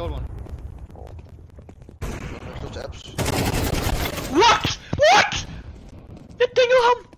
killed one. What? What? Jag tänker!